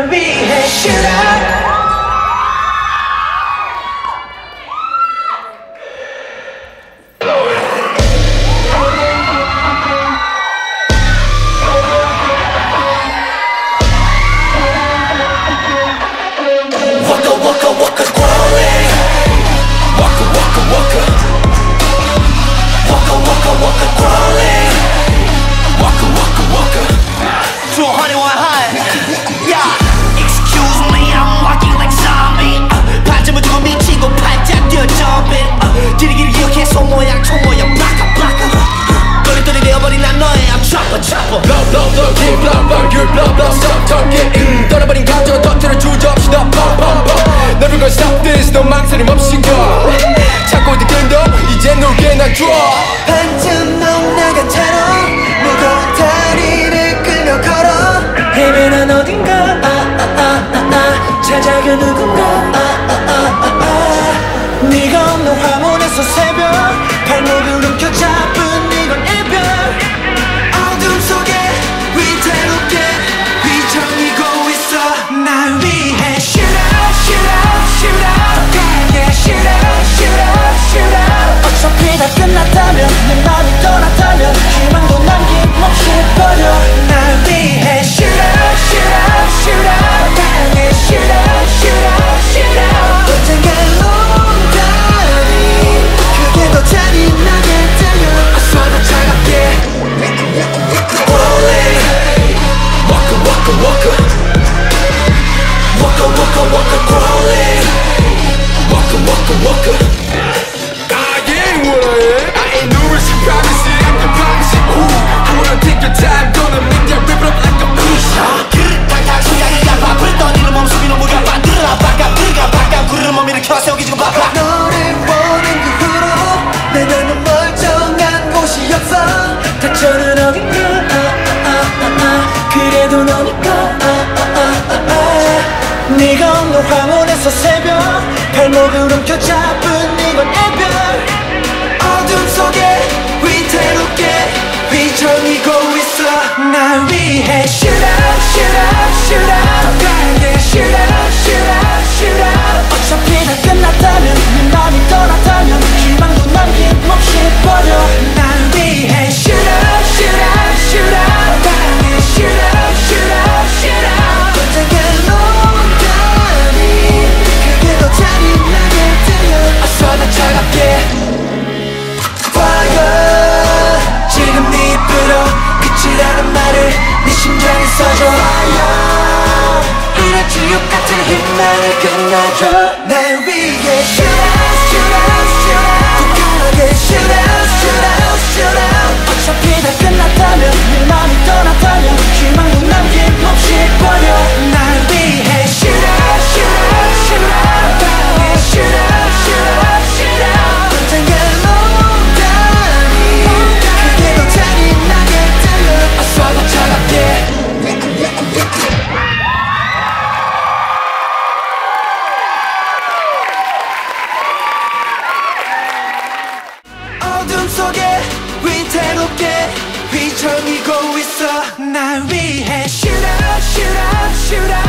wanna be a shooter. 이건 너 네가 없는 화문에서 새벽 발목을 움켜잡고 또 황혼에서 새벽 발목을 움켜잡은 이건 애별. 어둠 속에 위태롭게 위정이고 있어 날 위해 슈 좋아요 하나 지옥 같은 희망을 끝나줘 내 위해 Shoot us, shoot us 어둠 속에 위태롭게 휘청이고 있어 날 위해 Shoot up, shoot up, shoot up